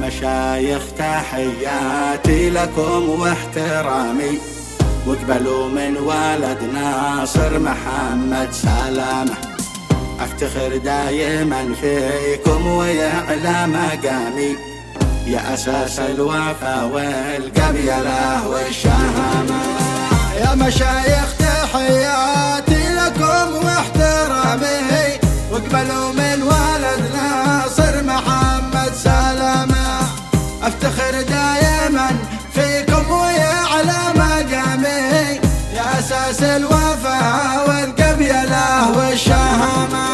مشايخ تحياتي لكم واحترامي. واقبلوا من ولد ناصر محمد سلامة أفتخر دايما فيكم ويعلى مقامي. يا أساس الوفا والقبيلة والشهامة. يا مشايخ تحياتي لكم واحترامي. واقبلوا من أساس الوفا والقبيلة والشهامة.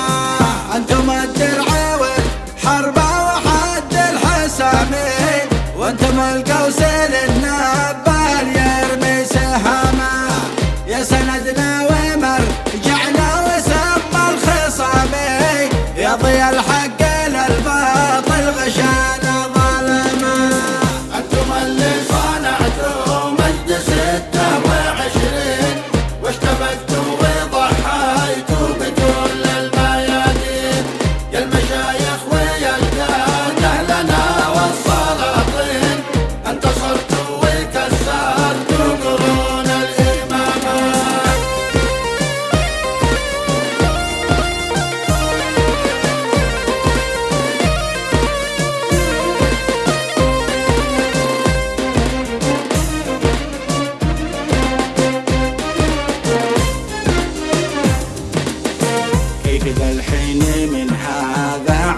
أنتم الدرع والحربه وحد الحسامي وأنتم القوسين النبال يرمي سهامة. يا سندنا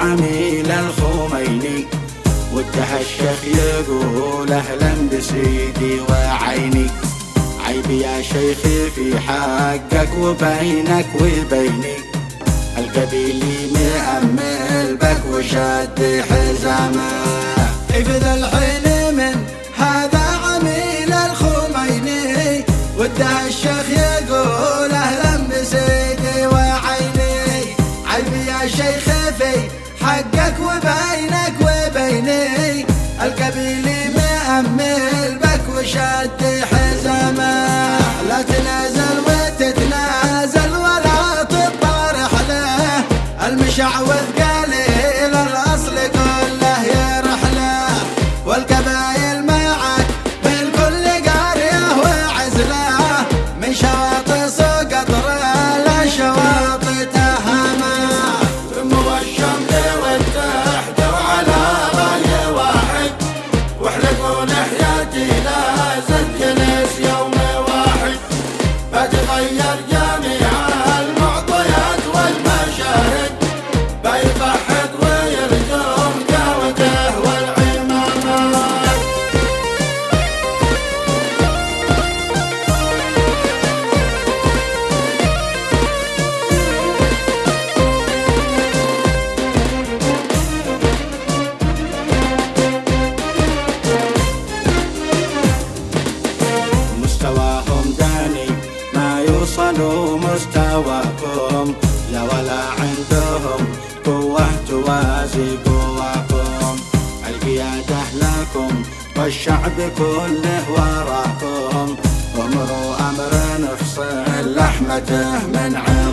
عميل الخميني. والتهشخ يقول أهلا بسيدي وعيني. عيب يا شيخي في حقك وبينك وبيني. القبيلي مأمل بك وشد حزامه. ذا الحين من هذا عميل الخميني. والدهشخ يقول أهلا بسيدي وعيني. عيب يا شيخ في حقك وبينك وبيني القبيلي مأمل بك وشد حزامه لا تنازل وتتنازل ولا تطرح له. المشعوذ قليل يوصلوا مستواكم. لا ولا عندهم قوة توازي قواكم القيادة لكم والشعب كله وراكم. امروا أمر نفصل لحمته من عظامه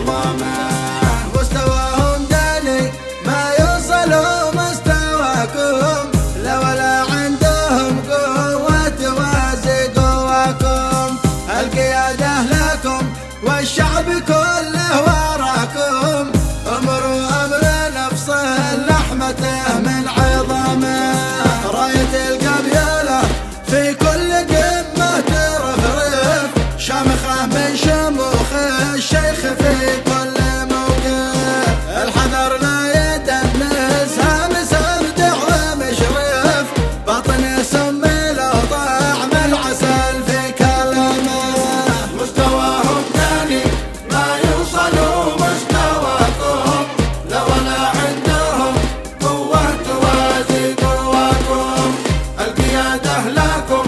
hablar